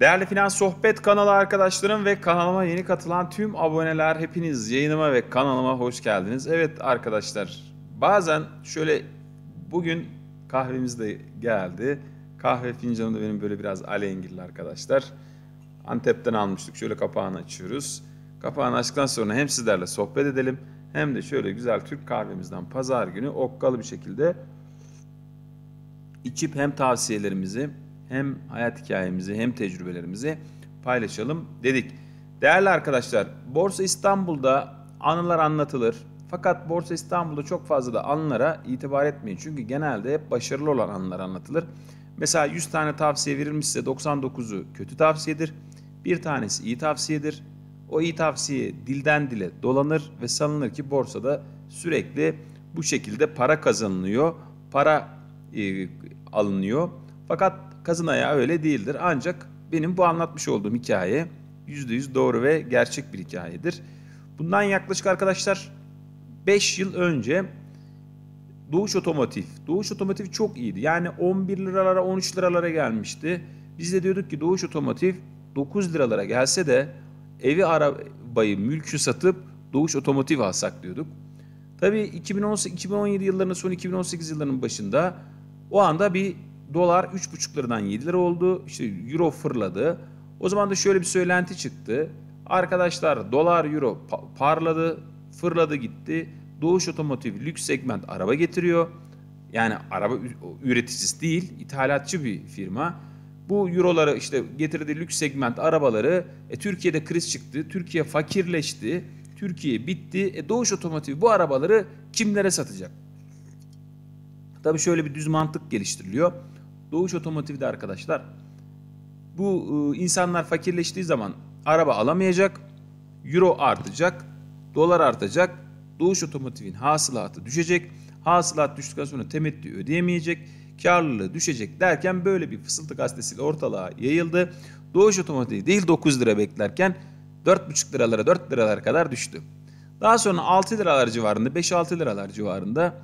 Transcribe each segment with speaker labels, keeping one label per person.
Speaker 1: Değerli Finans Sohbet kanalı arkadaşlarım ve kanalıma yeni katılan tüm aboneler hepiniz yayınıma ve kanalıma hoş geldiniz. Evet arkadaşlar bazen şöyle bugün kahvemiz de geldi. Kahve fincanı da benim böyle biraz alengirli arkadaşlar. Antep'ten almıştık. Şöyle kapağını açıyoruz. Kapağını açtıktan sonra hem sizlerle sohbet edelim hem de şöyle güzel Türk kahvemizden pazar günü okkalı bir şekilde içip hem tavsiyelerimizi hem hayat hikayemizi hem tecrübelerimizi paylaşalım dedik. Değerli arkadaşlar, Borsa İstanbul'da anılar anlatılır. Fakat Borsa İstanbul'da çok fazla da anılara itibar etmeyin. Çünkü genelde hep başarılı olan anılar anlatılır. Mesela 100 tane tavsiye verilmişse 99'u kötü tavsiyedir. Bir tanesi iyi tavsiyedir. O iyi tavsiye dilden dile dolanır ve sanılır ki borsada sürekli bu şekilde para kazanılıyor, para e, alınıyor. Fakat kazın ayağı öyle değildir. Ancak benim bu anlatmış olduğum hikaye %100 doğru ve gerçek bir hikayedir. Bundan yaklaşık arkadaşlar 5 yıl önce Doğuş Otomotiv. Doğuş Otomotiv çok iyiydi. Yani 11 liralara 13 liralara gelmişti. Biz de diyorduk ki Doğuş Otomotiv 9 liralara gelse de evi arabayı mülkü satıp Doğuş Otomotiv alsak diyorduk. Tabii 2018, 2017 yıllarının sonu 2018 yıllarının başında o anda bir dolar 3,5 liradan 7 lira oldu. İşte euro fırladı. O zaman da şöyle bir söylenti çıktı. Arkadaşlar dolar euro parladı, fırladı gitti. Doğuş Otomotiv lüks segment araba getiriyor. Yani araba üreticisi değil, ithalatçı bir firma. Bu euroları işte getirdiği lüks segment arabaları e, Türkiye'de kriz çıktı. Türkiye fakirleşti. Türkiye bitti. E, Doğuş Otomotiv bu arabaları kimlere satacak? Tabii şöyle bir düz mantık geliştiriliyor. Doğuş Otomotiv'de arkadaşlar bu e, insanlar fakirleştiği zaman araba alamayacak, euro artacak, dolar artacak, Doğuş Otomotiv'in hasılatı düşecek, hasılat düştükten sonra temettü ödeyemeyecek, karlılığı düşecek derken böyle bir fısıltı gazetesiyle ortalığa yayıldı. Doğuş Otomotiv değil 9 lira beklerken 4,5 liralara 4 liralara kadar düştü. Daha sonra 6 liralar civarında 5-6 liralar civarında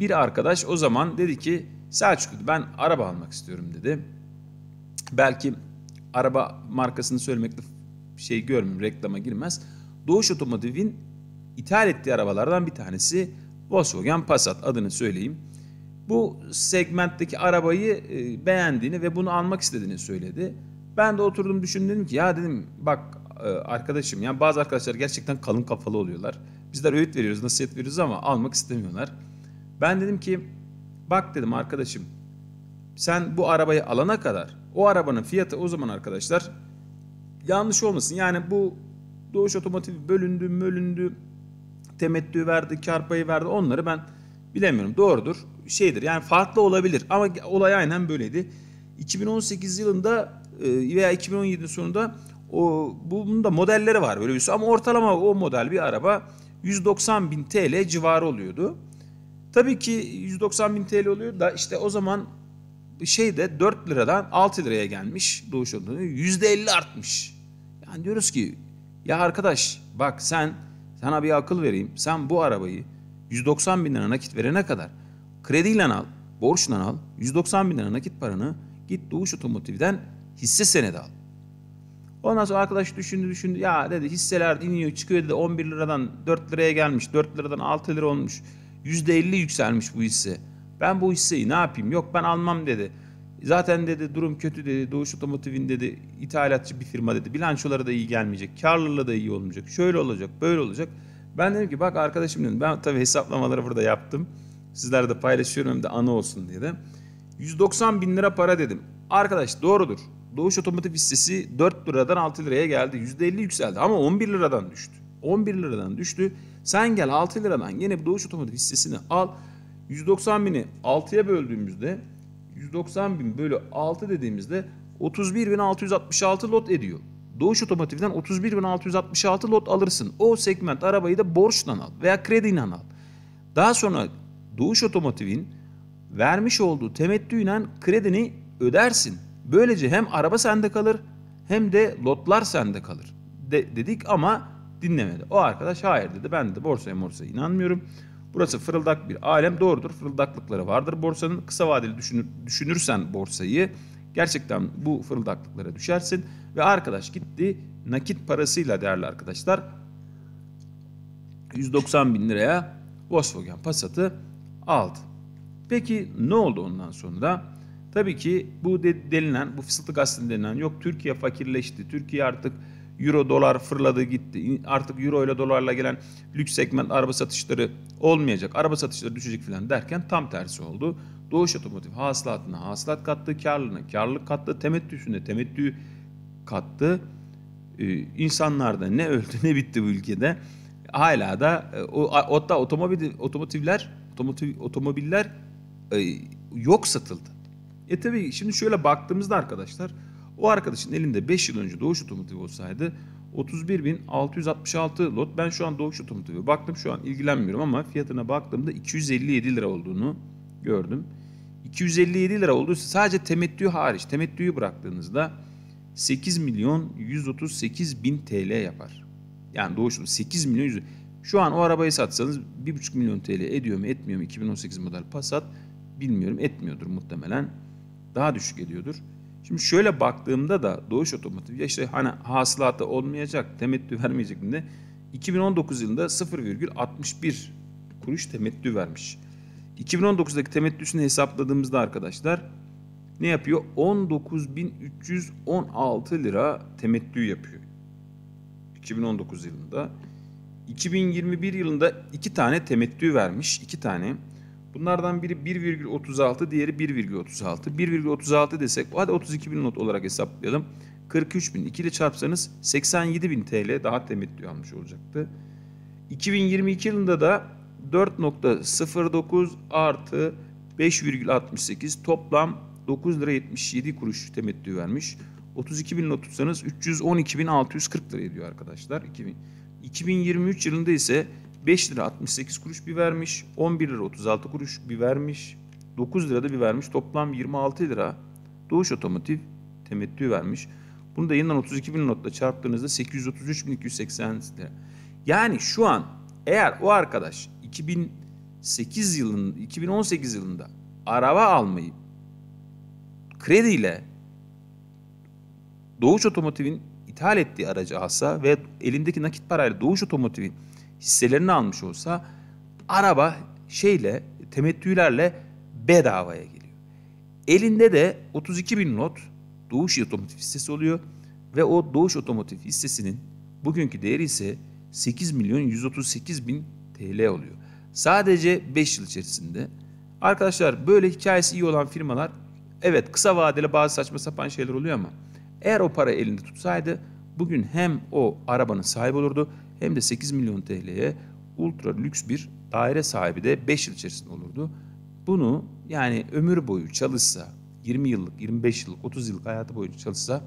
Speaker 1: bir arkadaş o zaman dedi ki Selçuk ben araba almak istiyorum dedi. Belki araba markasını söylemekte şey görmüyorum reklama girmez. Doğuş Otomotiv'in ithal ettiği arabalardan bir tanesi Volkswagen Passat adını söyleyeyim. Bu segmentteki arabayı e, beğendiğini ve bunu almak istediğini söyledi. Ben de oturdum düşündüm ki ya dedim bak e, arkadaşım yani bazı arkadaşlar gerçekten kalın kafalı oluyorlar. Bizler öğüt veriyoruz, nasihat veriyoruz ama almak istemiyorlar. Ben dedim ki bak dedim arkadaşım sen bu arabayı alana kadar o arabanın fiyatı o zaman arkadaşlar yanlış olmasın. Yani bu Doğuş Otomotiv bölündü, bölündü, temettü verdi, kar payı verdi onları ben bilemiyorum. Doğrudur, şeydir yani farklı olabilir ama olay aynen böyleydi. 2018 yılında e, veya 2017 sonunda o bunun da modelleri var böyle bir ama ortalama o model bir araba 190 bin TL civarı oluyordu. Tabii ki 190 bin TL oluyor da işte o zaman şey de 4 liradan 6 liraya gelmiş doğuş olduğunu %50 artmış. Yani diyoruz ki ya arkadaş bak sen sana bir akıl vereyim. Sen bu arabayı 190 bin lira nakit verene kadar krediyle al, borçla al. 190 bin lira nakit paranı git Doğuş Otomotiv'den hisse senedi al. Ondan sonra arkadaş düşündü düşündü. Ya dedi hisseler iniyor çıkıyor dedi 11 liradan 4 liraya gelmiş. 4 liradan 6 lira olmuş. %50 yükselmiş bu hisse. Ben bu hisseyi ne yapayım? Yok ben almam dedi. Zaten dedi durum kötü dedi. Doğuş Otomotiv'in dedi ithalatçı bir firma dedi. Bilançoları da iyi gelmeyecek. Karlılığı da iyi olmayacak. Şöyle olacak, böyle olacak. Ben dedim ki bak arkadaşım dedim. Ben tabii hesaplamaları burada yaptım. Sizlerle de paylaşıyorum hem de anı olsun diye de. 190 bin lira para dedim. Arkadaş doğrudur. Doğuş Otomotiv hissesi 4 liradan 6 liraya geldi. %50 yükseldi ama 11 liradan düştü. 11 liradan düştü. Sen gel 6 liradan yine Doğuş Otomotiv hissesini al. 190 bini 6'ya böldüğümüzde 190 bin bölü 6 dediğimizde 31.666 lot ediyor. Doğuş Otomotiv'den 31.666 lot alırsın. O segment arabayı da borçla al veya krediyle al. Daha sonra Doğuş Otomotiv'in vermiş olduğu temettüyle kredini ödersin. Böylece hem araba sende kalır hem de lotlar sende kalır. De, dedik ama dinlemedi. O arkadaş hayır dedi. Ben de borsaya morsaya inanmıyorum. Burası fırıldak bir alem doğrudur. Fırıldaklıkları vardır borsanın. Kısa vadeli düşünür, düşünürsen borsayı Gerçekten bu fırıldaklıklara düşersin ve arkadaş gitti nakit parasıyla değerli arkadaşlar 190 bin liraya Volkswagen Passat'ı aldı. Peki ne oldu ondan sonra? Tabii ki bu de, denilen, bu fısıltı gazetesi denilen yok Türkiye fakirleşti, Türkiye artık euro dolar fırladı gitti, artık euro ile dolarla gelen lüks segment araba satışları olmayacak, araba satışları düşecek falan derken tam tersi oldu. Doğuş Otomotiv hasılatına hasılat kattı, karlılığına karlılık kattı, temettüsüne temettü kattı. Ee, insanlar da ne öldü ne bitti bu ülkede. Hala da e, o hatta otomobil otomotivler otomotiv otomobiller e, yok satıldı. E tabii şimdi şöyle baktığımızda arkadaşlar o arkadaşın elinde 5 yıl önce Doğuş Otomotiv olsaydı 31.666 lot. Ben şu an Doğuş Otomotiv'e baktım şu an ilgilenmiyorum ama fiyatına baktığımda 257 lira olduğunu gördüm. 257 lira olduysa sadece temettü hariç temettüyü bıraktığınızda 8 milyon 138 bin TL yapar. Yani Doğuş 8 milyon 100 Şu an o arabayı satsanız 1,5 milyon TL ediyor mu etmiyor mu 2018 model Passat bilmiyorum etmiyordur muhtemelen. Daha düşük ediyordur. Şimdi şöyle baktığımda da Doğuş Otomotiv ya işte hani hasılatı olmayacak, temettü vermeyecek de 2019 yılında 0,61 kuruş temettü vermiş. 2019'daki temettüsünü hesapladığımızda arkadaşlar ne yapıyor? 19.316 lira temettü yapıyor. 2019 yılında. 2021 yılında iki tane temettü vermiş. iki tane. Bunlardan biri 1,36, diğeri 1,36. 1,36 desek, hadi 32 bin not olarak hesaplayalım. 43 bin. 2 ile çarpsanız 87 bin TL daha temettü almış olacaktı. 2022 yılında da 4.09 artı 5,68 toplam 9 lira 77 kuruş temettü vermiş. 32 bin not tutsanız 312.640 lira ediyor arkadaşlar. 2000. 2023 yılında ise 5 lira 68 kuruş bir vermiş. 11 lira 36 kuruş bir vermiş. 9 lira da bir vermiş. Toplam 26 lira Doğuş Otomotiv temettü vermiş. Bunu da yeniden 32 bin notla çarptığınızda 833.280 lira. Yani şu an eğer o arkadaş 2008 yılında 2018 yılında araba almayı krediyle Doğuş Otomotiv'in ithal ettiği aracı alsa ve elindeki nakit parayla Doğuş Otomotiv'in hisselerini almış olsa araba şeyle temettülerle bedavaya geliyor. Elinde de 32 bin not Doğuş Otomotiv hissesi oluyor ve o Doğuş Otomotiv hissesinin bugünkü değeri ise 8 milyon 138 bin TL oluyor. Sadece 5 yıl içerisinde. Arkadaşlar böyle hikayesi iyi olan firmalar evet kısa vadeli bazı saçma sapan şeyler oluyor ama eğer o para elinde tutsaydı bugün hem o arabanın sahibi olurdu hem de 8 milyon TL'ye ultra lüks bir daire sahibi de 5 yıl içerisinde olurdu. Bunu yani ömür boyu çalışsa 20 yıllık, 25 yıllık, 30 yıllık hayatı boyunca çalışsa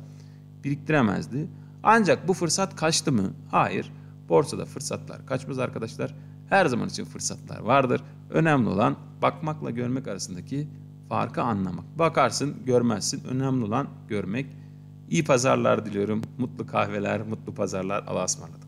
Speaker 1: biriktiremezdi. Ancak bu fırsat kaçtı mı? Hayır. Borsada fırsatlar kaçmaz arkadaşlar. Her zaman için fırsatlar vardır. Önemli olan bakmakla görmek arasındaki farkı anlamak. Bakarsın, görmezsin. Önemli olan görmek. İyi pazarlar diliyorum. Mutlu kahveler, mutlu pazarlar. Allah'a ısmarladık.